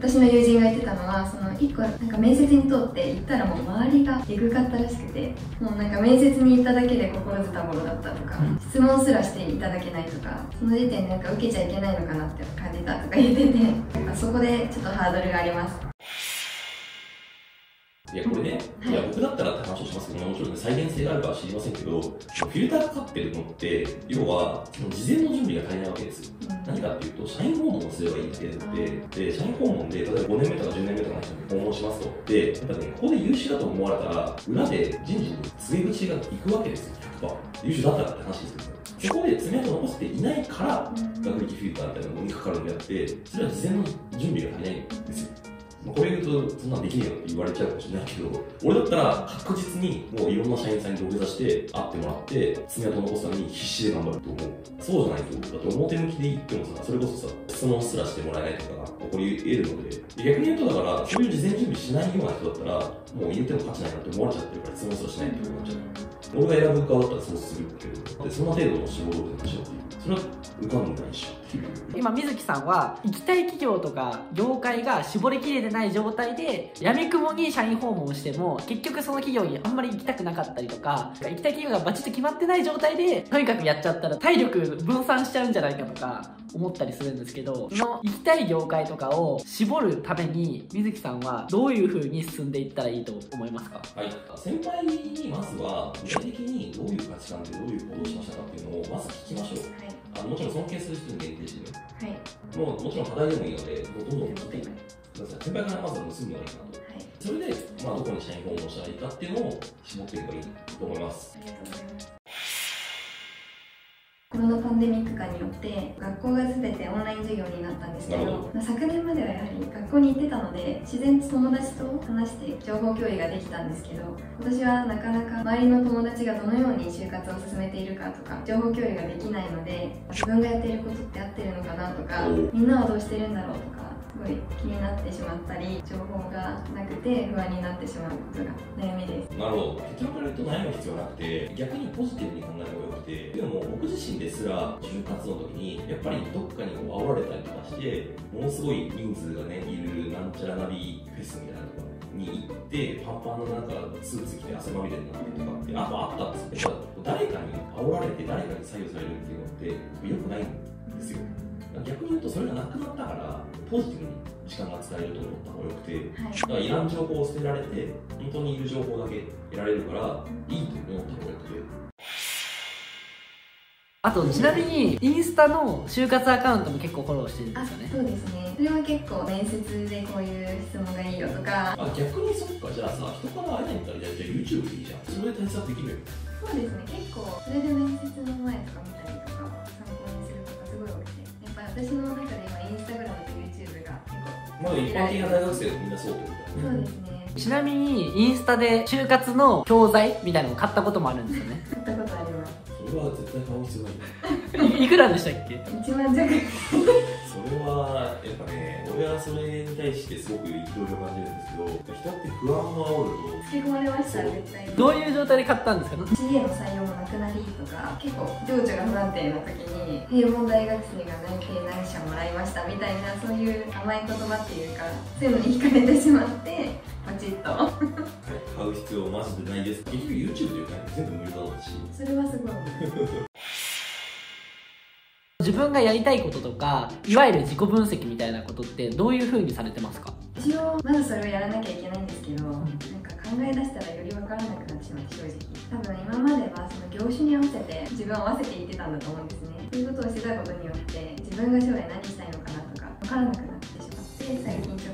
私の友人が言ってたのはその1個なんか面接に通って行ったらもう周りがエグかったらしくてもうなんか面接に行っただけで心ずたぼろだったとか、うん、質問すらしていただけないとかその時点でなんか受けちゃいけないのかなって感じたとか言っててそこでちょっとハードルがあります。いや、これね、はい、いや僕だったらって話をしますけど、もちろん、ね、再現性があるかは知りませんけど、フィルターかかってるのって、要は、事前の準備が足りないわけです。うん、何かっていうと、社員訪問をすればいいって言って、で、社員訪問で、例えば5年目とか10年目とかの人に訪問しますと。で、やっぱね、ここで優秀だと思われたら、裏で人事に告げ口が行くわけですよ、100%。優秀だったらって話ですけど。そこで爪痕残せていないから、学歴フィルターみたいなものにかかるんであって、それは事前の準備が早いんですよ。これ言うと、そんなんできねえよって言われちゃうかもしれないけど、俺だったら確実にもういろんな社員さんに土下座して会ってもらって、爪痕残すために必死で頑張ると思う。そうじゃないと、だって表向きで言ってもさ、それこそさ、質問すらしてもらえないとかが起こり得るので、逆に言うとだから、そういう事前準備しないような人だったら、もう入れても価値ないなって思われちゃってるから質問すらしないって思っちゃう。俺が選ぶ側だったらそうするけど、でそんな程度の仕事でしょっていう。それは浮かん。ないし今水木さんは行きたい企業とか業界が絞りきれてない状態でやみくもに社員訪問しても結局その企業にあんまり行きたくなかったりとか行きたい企業がバチッと決まってない状態でとにかくやっちゃったら体力分散しちゃうんじゃないかとか思ったりするんですけどその行きたい業界とかを絞るために水木さんはどういう風に進んでいったらいいと思いますか？はい。先輩にまずは具体的にどういう価値観でどういう行動をしましたかっていうのをまず聞きましょう、はい。あのもちろん尊敬する人に限定してね、はい、もうもちろん課題でもいいので、どんどん聞いてください。先輩からまず盗むのがいいかなと。はい、それで、まあ、どこに社員訪問したらいいかっていうのを絞っていけばいいと思います。ンデミック化によって学校が全てオンライン授業になったんですけどまあ、昨年まではやはり学校に行ってたので自然と友達と話して情報共有ができたんですけど今年はなかなか周りの友達がどのように就活を進めているかとか情報共有ができないので自分がやっていることって合ってるのかなとかみんなはどうしてるんだろうとかすごい気になってしまったり情報がなくて不安になってしまうことが悩みです。なるほど。結論から言うと悩む必要なくて逆にポジティブに考えた方がよくてでも僕自身ですら就活の時にやっぱりどっかにこう煽られたりとかしてものすごい人数がねいるなんちゃらナビフェスみたいなとこに行ってパンパンのなんかスーツ着て汗まみれになってとかってあとあったんですけど誰かに煽られて誰かに左右されるっていうのってよくないんですよ。逆に言うとそれがなくなったからポジティブに時間が使えると思った方がよくて、はい、だからいらん情報を捨てられて本当にいる情報だけ得られるからいいと思った方がよくて。あとちなみにインスタの就活アカウントも結構フォローしてるんですよね。そうですね。それは結構面接でこういう質問がいいよとか。あ逆にそっか。じゃあさ人から会えないんだったらじゃあ YouTube でいいじゃん。それで対策できるよ。そうですね。結構それで面接の前とか見たりとか参考にするとかすごい多くてぱり私の中で今インスタグラムと YouTube が結構まあ一般的な大学生みんなそうってことだよね。そうですね。ちなみにインスタで就活の教材みたいなのを買ったこともあるんですよね。買ったことあります。それは絶対買う必要ないいくらでしたっけ？1万弱それはやっぱね俺はそれに対してすごく憤りを感じるんですけど人って不安を煽るとつけ込まれました絶対どういう状態で買ったんですか？CA の採用もなくなりとか結構情緒が不安定な時に平凡大学生が内定何社もらいましたみたいなそういう甘い言葉っていうかそういうのに惹かれてしまってパチッと。買う必要マジでないです。結局 YouTube で全部無料だろうし。それはすごい自分がやりたいこととかいわゆる自己分析みたいなことってどういうふうにされてますか？一応まずそれをやらなきゃいけないんですけど、うん、なんか考え出したらより分からなくなってしまって正直。多分今まではその業種に合わせて自分を合わせていってたんだと思うんですね。そういうことをしてたことによって自分が将来何したいのかなとか分からなくなってしまって最近ちょっと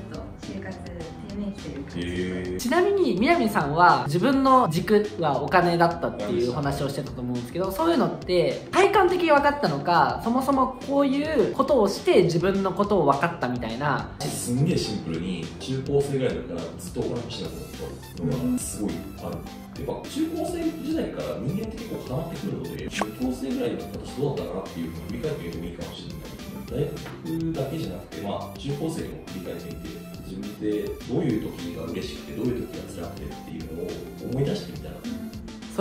ちなみに南さんは自分の軸はお金だったっていう話をしてたと思うんですけどそういうのって体感的に分かったのかそもそもこういうことをして自分のことを分かったみたいな。すんげえシンプルに中高生ぐらいだからずっとお金欲しいなと思ったのがすごいある。やっぱ中高生時代から人間って結構固まってくるので中高生ぐらいの私どうだったかなっていうふうに振り返ってみてもいいかもしれない大学だけじゃなくて、まあ、中高生にも振り返ってみて自分でどういう時が嬉しくてどういう時が辛くてっていうのを思い出してみたら、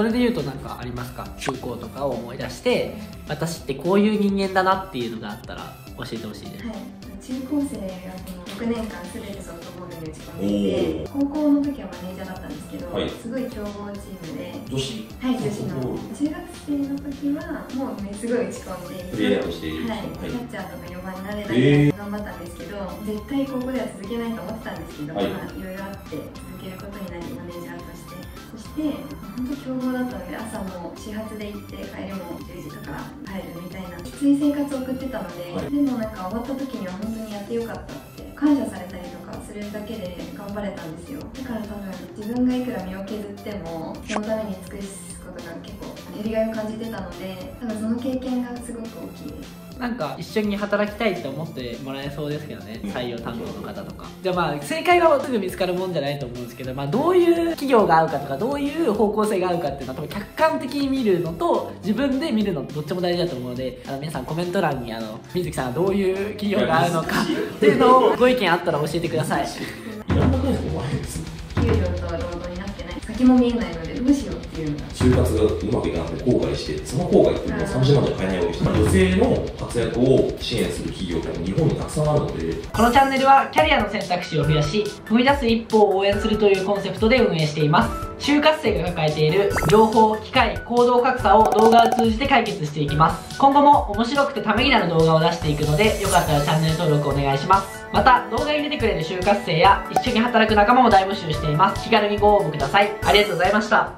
それで言うと何かありますか？中高とかを思い出して私ってこういう人間だなっていうのがあったら教えてほしいです、はい。中高生がこの6年間すべてソフトボールに打ち込んでいて高校の時はマネージャーだったんですけど、はい。すごい強豪チームで女子？はい女子の。中学生の時はもうねすごい打ち込んでプレイヤーとしているはい、はい。キャッチャーとか4番になれたり頑張ったんですけど、絶対ここでは続けないと思ってたんですけど、はい。まあいろいろあって続けることになりマネージャーとしてそして本当強豪だったので朝も始発で行って帰りも10時とか帰るみたいなきつい生活を送ってたので、はい。でもなんか終わった時には本当にやってよかった。って感謝されたりとかするだけで頑張れたんですよ。だから多分自分がいくら身を削ってもそのために尽くすことが結構やりがいを感じてたので多分その経験がすごく大きいです。なんか一緒に働きたいって思ってもらえそうですけどねうん。採用担当の方とか。じゃあまあ正解はすぐ見つかるもんじゃないと思うんですけど、まあ、どういう企業が合うかとかどういう方向性が合うかっていうのは多分客観的に見るのと自分で見るのどっちも大事だと思うのであの皆さんコメント欄にあの水木さんがどういう企業が合うのかっていうのをご意見あったら教えてください。いろんな会社も前です給料と労働になってない。先も見えないのでどうしようっていうのが。就活がうまくいかなくて後悔してその後悔っていうのは30万じゃ買えないわけです女性の活躍を支援する企業って日本にたくさんあるので。このチャンネルはキャリアの選択肢を増やし踏み出す一歩を応援するというコンセプトで運営しています。就活生が抱えている情報機会行動格差を動画を通じて解決していきます。今後も面白くてためになる動画を出していくのでよかったらチャンネル登録お願いしますまた動画に出てくれる就活生や一緒に働く仲間も大募集しています。気軽にご応募ください。ありがとうございました。